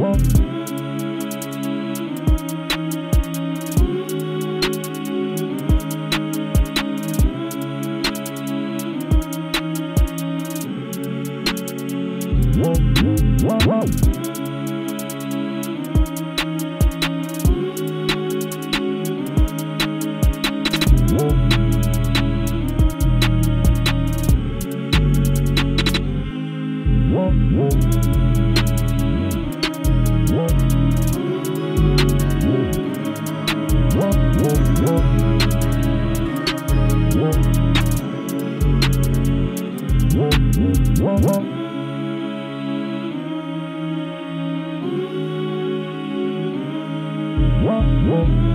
Whoa, whoa, whoa. Whoa, whoa.